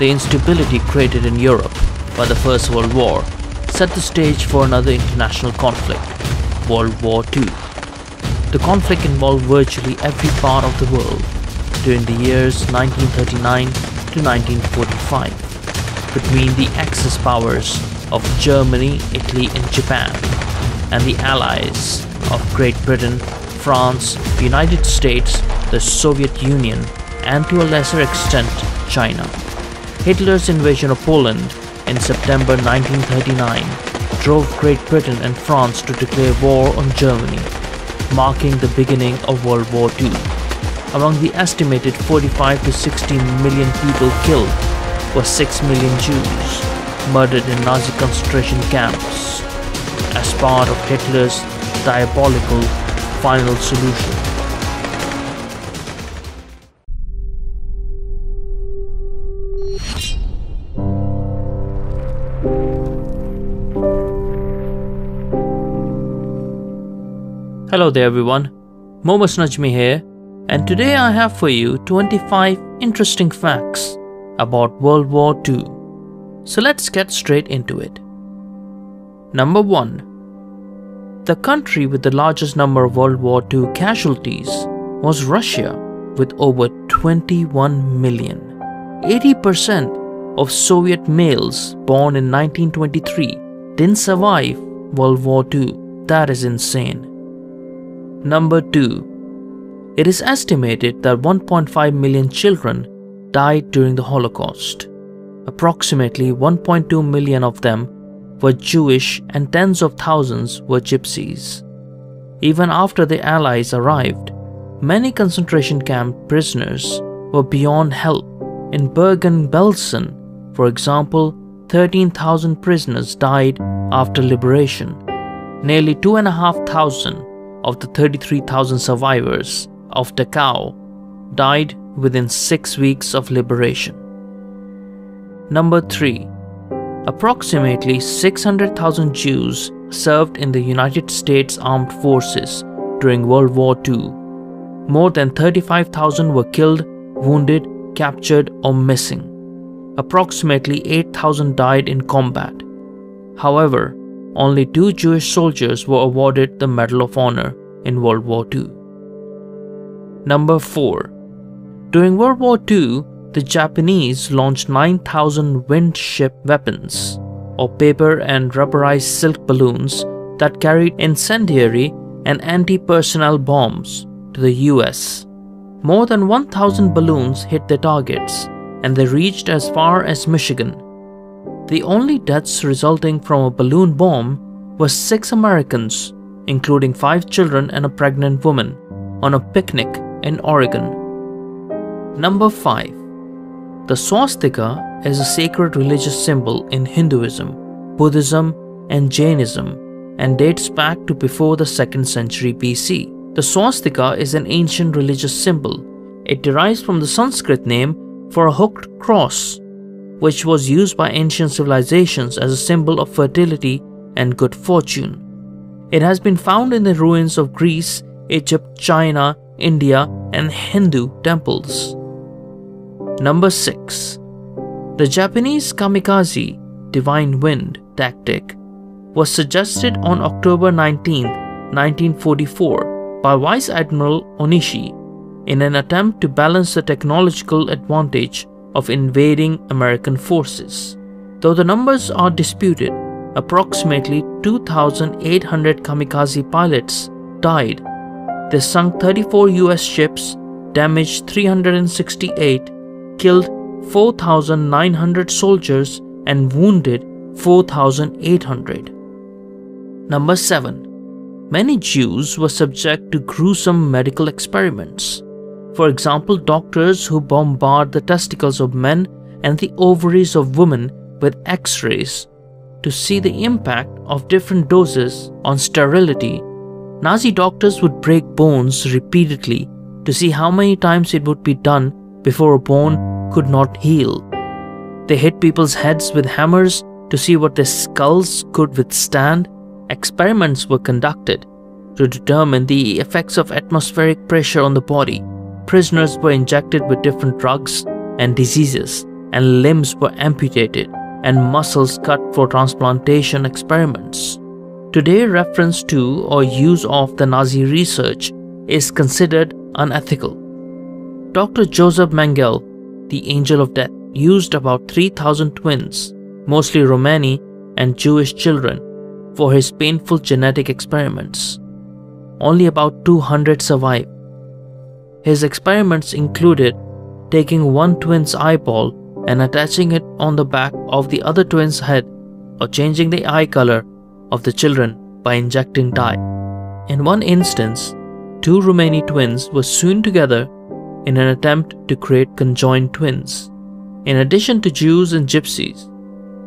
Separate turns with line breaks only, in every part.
the instability created in Europe by the First World War set the stage for another international conflict, World War II. The conflict involved virtually every part of the world during the years 1939 to 1945 between the Axis powers of Germany, Italy, and Japan, and the allies of Great Britain, France, the United States, the Soviet Union, and to a lesser extent, China. Hitler's invasion of Poland in September 1939 drove Great Britain and France to declare war on Germany, marking the beginning of World War II. Among the estimated 45 to 60 million people killed were 6 million Jews murdered in Nazi concentration camps as part of Hitler's diabolical final solution. Hello there everyone, Momus Najmi here, and today I have for you 25 interesting facts about World War II. So let's get straight into it. Number 1. The country with the largest number of World War II casualties was Russia with over 21 million. 80% of Soviet males born in 1923 didn't survive World War II. That is insane. Number 2. It is estimated that 1.5 million children died during the Holocaust. Approximately 1.2 million of them were Jewish and tens of thousands were gypsies. Even after the Allies arrived, many concentration camp prisoners were beyond help. In Bergen-Belsen, for example, 13,000 prisoners died after liberation. Nearly 2,500 of the 33,000 survivors of Dachau died within six weeks of liberation. Number 3. Approximately 600,000 Jews served in the United States Armed Forces during World War II. More than 35,000 were killed, wounded, captured, or missing. Approximately 8,000 died in combat. However, only two Jewish soldiers were awarded the Medal of Honor in World War II. Number 4. During World War II, the Japanese launched 9,000 wind ship weapons, or paper and rubberized silk balloons that carried incendiary and anti personnel bombs to the US. More than 1,000 balloons hit their targets, and they reached as far as Michigan. The only deaths resulting from a balloon bomb were six Americans, including five children and a pregnant woman, on a picnic in Oregon. Number 5. The swastika is a sacred religious symbol in Hinduism, Buddhism, and Jainism and dates back to before the 2nd century BC. The swastika is an ancient religious symbol. It derives from the Sanskrit name for a hooked cross, which was used by ancient civilizations as a symbol of fertility and good fortune. It has been found in the ruins of Greece, Egypt, China, India, and Hindu temples. Number 6. The Japanese kamikaze divine wind tactic was suggested on October 19, 1944 by Vice Admiral Onishi in an attempt to balance the technological advantage of invading American forces. Though the numbers are disputed, approximately 2,800 kamikaze pilots died. They sunk 34 US ships, damaged 368, killed 4,900 soldiers and wounded 4,800. Number 7. Many Jews were subject to gruesome medical experiments. For example, doctors who bombard the testicles of men and the ovaries of women with x rays to see the impact of different doses on sterility. Nazi doctors would break bones repeatedly to see how many times it would be done before a bone could not heal. They hit people's heads with hammers to see what their skulls could withstand. Experiments were conducted to determine the effects of atmospheric pressure on the body. Prisoners were injected with different drugs and diseases and limbs were amputated and muscles cut for transplantation experiments. Today, reference to or use of the Nazi research is considered unethical. Dr. Joseph Mengele, the angel of death, used about 3,000 twins, mostly Romani and Jewish children, for his painful genetic experiments. Only about 200 survived. His experiments included taking one twin's eyeball and attaching it on the back of the other twin's head or changing the eye color of the children by injecting dye. In one instance, two Romani twins were sewn together in an attempt to create conjoined twins. In addition to Jews and Gypsies,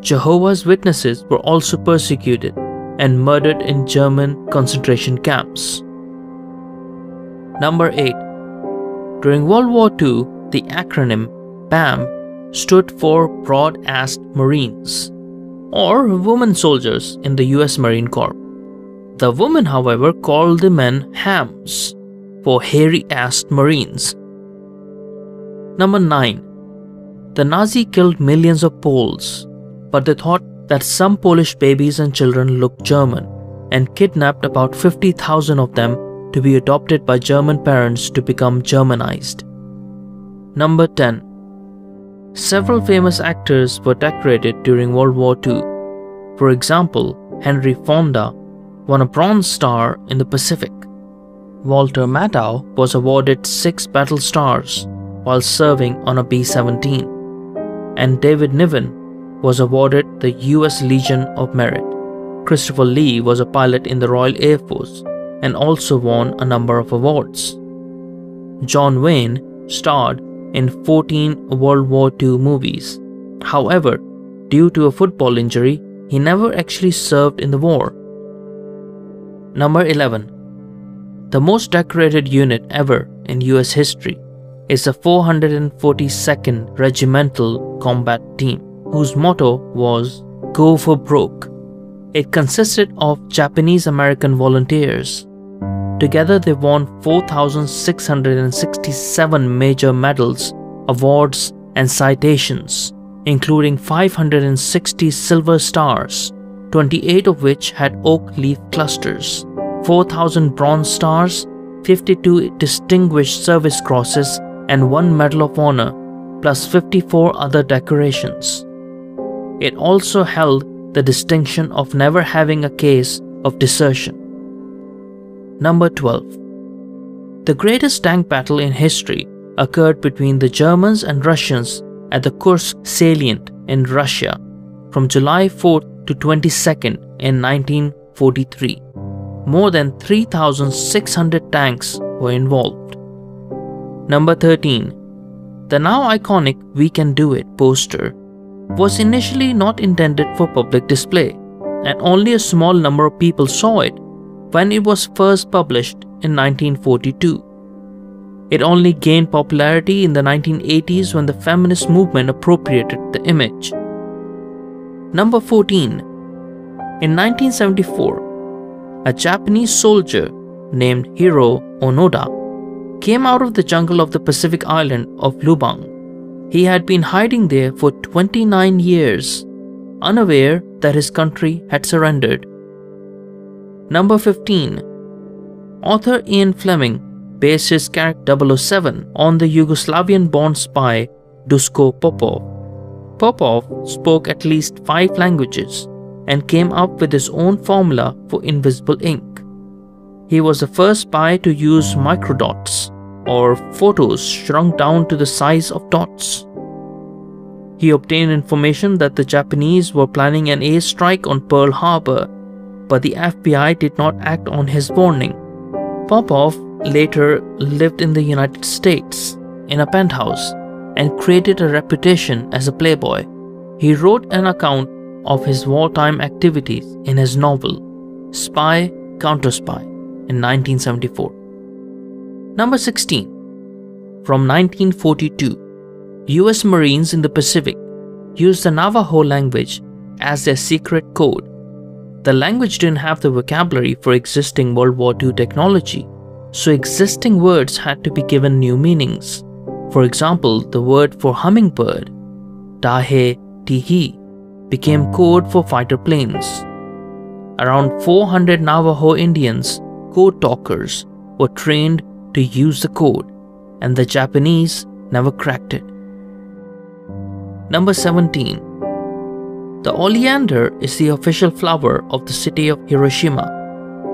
Jehovah's Witnesses were also persecuted and murdered in German concentration camps. Number 8. During World War II, the acronym BAM stood for Broad Assed Marines, or Women Soldiers in the US Marine Corps. The women, however, called the men hams for hairy assed Marines. Number 9. The Nazi killed millions of Poles, but they thought that some Polish babies and children looked German and kidnapped about 50,000 of them to be adopted by German parents to become Germanized. Number 10. Several famous actors were decorated during World War II. For example, Henry Fonda won a Bronze Star in the Pacific. Walter Matthau was awarded six battle stars while serving on a B 17, and David Niven was awarded the US Legion of Merit. Christopher Lee was a pilot in the Royal Air Force and also won a number of awards. John Wayne starred in 14 World War II movies. However, due to a football injury, he never actually served in the war. Number 11. The most decorated unit ever in US history is the 442nd Regimental Combat Team, whose motto was Go for Broke. It consisted of Japanese American volunteers Together, they won 4,667 major medals, awards, and citations, including 560 silver stars, 28 of which had oak leaf clusters, 4,000 bronze stars, 52 distinguished service crosses, and one Medal of Honor, plus 54 other decorations. It also held the distinction of never having a case of desertion. Number 12. The greatest tank battle in history occurred between the Germans and Russians at the Kursk salient in Russia from July 4th to 22nd in 1943. More than 3,600 tanks were involved. Number 13. The now iconic We Can Do It poster was initially not intended for public display, and only a small number of people saw it when it was first published in 1942. It only gained popularity in the 1980s when the feminist movement appropriated the image. Number 14. In 1974, a Japanese soldier named Hiroo Onoda came out of the jungle of the Pacific island of Lubang. He had been hiding there for 29 years, unaware that his country had surrendered. Number 15. Author Ian Fleming based his character 007 on the Yugoslavian born spy Dusko Popov. Popov spoke at least five languages and came up with his own formula for invisible ink. He was the first spy to use microdots, or photos shrunk down to the size of dots. He obtained information that the Japanese were planning an airstrike on Pearl Harbor but the FBI did not act on his warning. Popov later lived in the United States in a penthouse and created a reputation as a playboy. He wrote an account of his wartime activities in his novel Spy Counter Spy in 1974. Number 16. From 1942, US Marines in the Pacific used the Navajo language as their secret code the language didn't have the vocabulary for existing World War II technology, so existing words had to be given new meanings. For example, the word for hummingbird Dahe Tihi became code for fighter planes. Around 400 Navajo Indians, code talkers, were trained to use the code, and the Japanese never cracked it. Number 17. The oleander is the official flower of the city of Hiroshima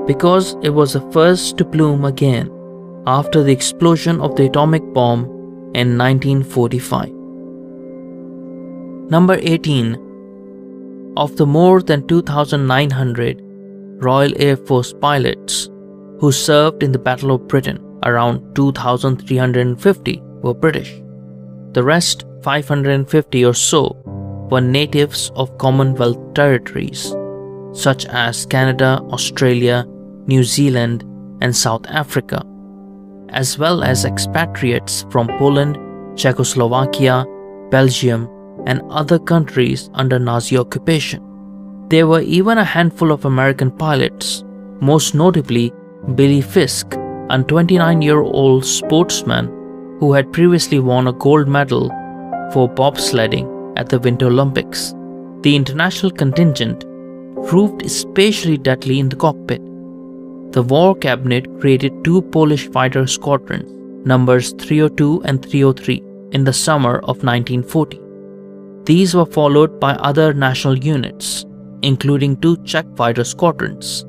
because it was the first to bloom again after the explosion of the atomic bomb in 1945. Number 18. Of the more than 2,900 Royal Air Force pilots who served in the Battle of Britain, around 2,350 were British. The rest, 550 or so, were natives of Commonwealth territories such as Canada, Australia, New Zealand, and South Africa, as well as expatriates from Poland, Czechoslovakia, Belgium, and other countries under Nazi occupation. There were even a handful of American pilots, most notably Billy Fiske, a 29 year old sportsman who had previously won a gold medal for bobsledding at the Winter Olympics. The international contingent proved especially deadly in the cockpit. The War Cabinet created two Polish fighter squadrons, numbers 302 and 303, in the summer of 1940. These were followed by other national units, including two Czech fighter squadrons.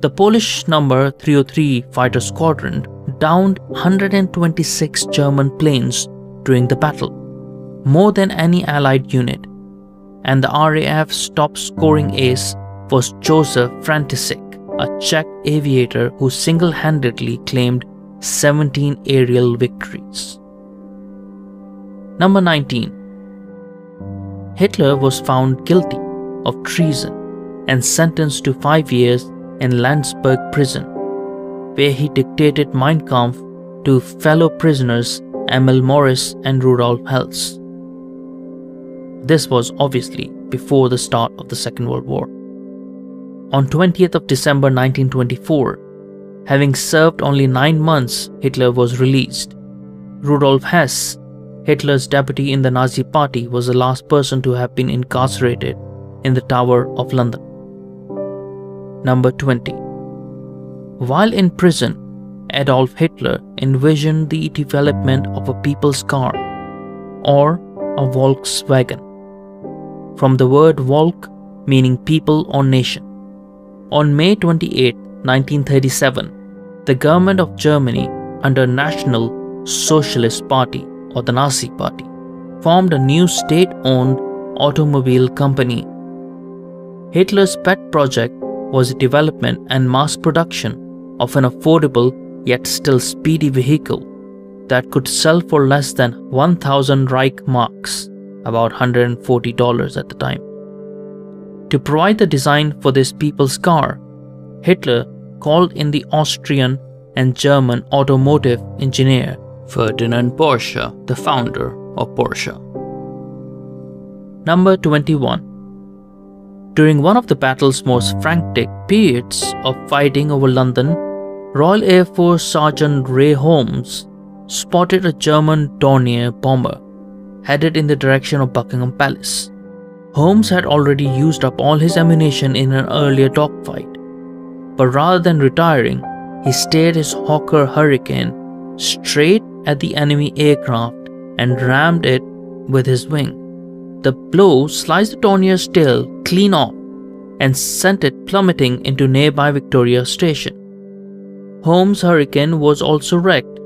The Polish number 303 fighter squadron downed 126 German planes during the battle, more than any Allied unit, and the RAF's top scoring ace was Josef František, a Czech aviator who single handedly claimed 17 aerial victories. Number 19. Hitler was found guilty of treason and sentenced to five years in Landsberg prison, where he dictated Mein Kampf to fellow prisoners Emil Maurice and Rudolf Hess. This was obviously before the start of the Second World War. On 20th of December 1924, having served only 9 months, Hitler was released. Rudolf Hess, Hitler's deputy in the Nazi party, was the last person to have been incarcerated in the Tower of London. Number 20. While in prison, Adolf Hitler envisioned the development of a people's car or a Volkswagen, from the word Volk meaning people or nation. On May 28, 1937, the government of Germany under National Socialist Party or the Nazi Party formed a new state-owned automobile company. Hitler's pet project was the development and mass production of an affordable yet still speedy vehicle that could sell for less than 1000 Reich marks, about $140 at the time. To provide the design for this people's car, Hitler called in the Austrian and German automotive engineer Ferdinand Porsche, the founder of Porsche. Number 21 during one of the battle's most frantic periods of fighting over London, Royal Air Force Sergeant Ray Holmes spotted a German Dornier bomber headed in the direction of Buckingham Palace. Holmes had already used up all his ammunition in an earlier dogfight, but rather than retiring, he steered his Hawker Hurricane straight at the enemy aircraft and rammed it with his wing. The blow sliced the Dornier's tail clean off and sent it plummeting into nearby Victoria Station. Holmes' Hurricane was also wrecked,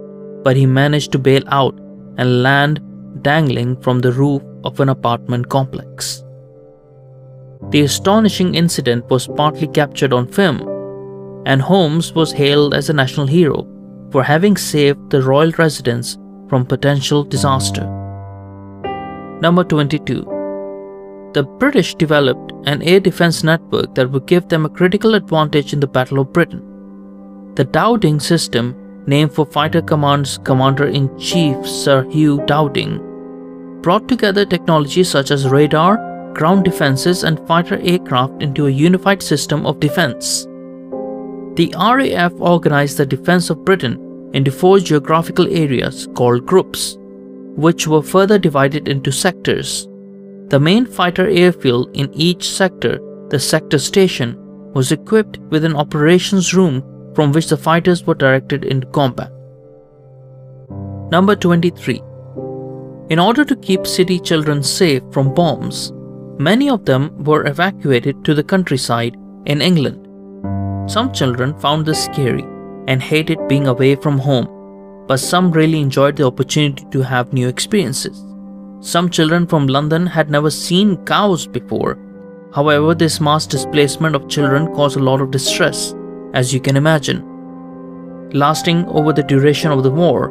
but he managed to bail out and land dangling from the roof of an apartment complex. The astonishing incident was partly captured on film, and Holmes was hailed as a national hero for having saved the royal residence from potential disaster. Number 22. The British developed an air defense network that would give them a critical advantage in the Battle of Britain. The Dowding system, named for Fighter Command's Commander in Chief Sir Hugh Dowding, brought together technologies such as radar, ground defenses, and fighter aircraft into a unified system of defense. The RAF organized the defense of Britain into four geographical areas called groups which were further divided into sectors. The main fighter airfield in each sector, the sector station, was equipped with an operations room from which the fighters were directed into combat. Number 23. In order to keep city children safe from bombs, many of them were evacuated to the countryside in England. Some children found this scary and hated being away from home, but some really enjoyed the opportunity to have new experiences. Some children from London had never seen cows before. However, this mass displacement of children caused a lot of distress, as you can imagine. Lasting over the duration of the war,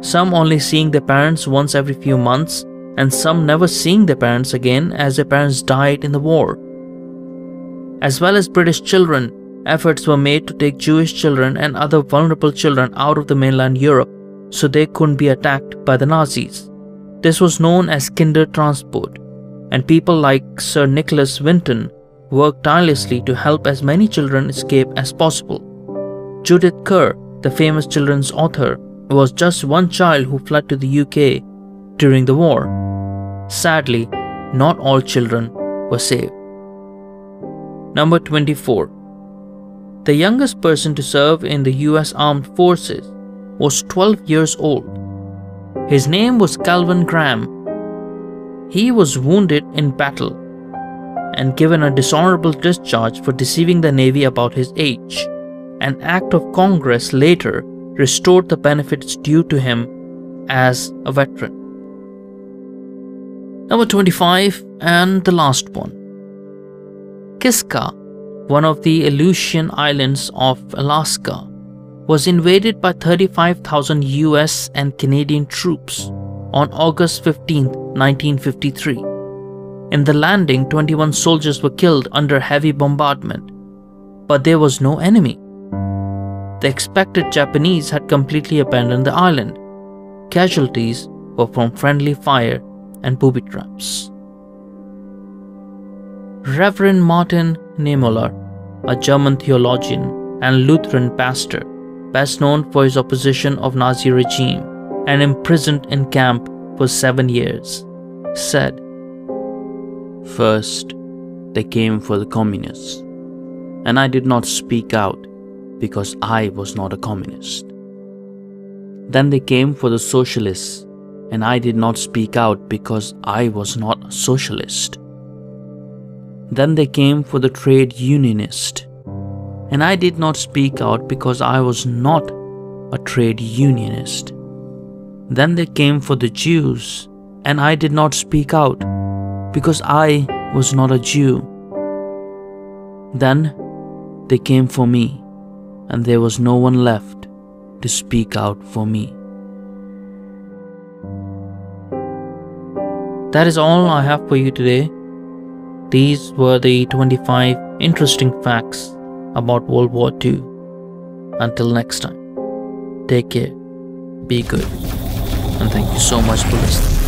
some only seeing their parents once every few months, and some never seeing their parents again as their parents died in the war. As well as British children, efforts were made to take Jewish children and other vulnerable children out of the mainland Europe so they couldn't be attacked by the Nazis. This was known as Kindertransport, and people like Sir Nicholas Winton worked tirelessly to help as many children escape as possible. Judith Kerr, the famous children's author, was just one child who fled to the UK during the war. Sadly, not all children were saved. Number 24. The youngest person to serve in the US Armed Forces was 12 years old. His name was Calvin Graham. He was wounded in battle and given a dishonorable discharge for deceiving the Navy about his age. An act of Congress later restored the benefits due to him as a veteran. Number 25 and the last one. Kiska, one of the Aleutian Islands of Alaska, was invaded by 35,000 US and Canadian troops on August 15, 1953. In the landing, 21 soldiers were killed under heavy bombardment, but there was no enemy. The expected Japanese had completely abandoned the island. Casualties were from friendly fire and booby traps. Reverend Martin Niemöller, a German theologian and Lutheran pastor, best known for his opposition of Nazi regime and imprisoned in camp for seven years, said,
First, they came for the communists, and I did not speak out because I was not a communist. Then they came for the socialists, and I did not speak out because I was not a socialist. Then they came for the trade unionist, and I did not speak out because I was not a trade unionist. Then they came for the Jews, and I did not speak out because I was not a Jew. Then they came for me, and there was no one left to speak out for me.
That is all I have for you today. These were the 25 interesting facts about World War II. Until next time, take care, be good, and thank you so much for listening.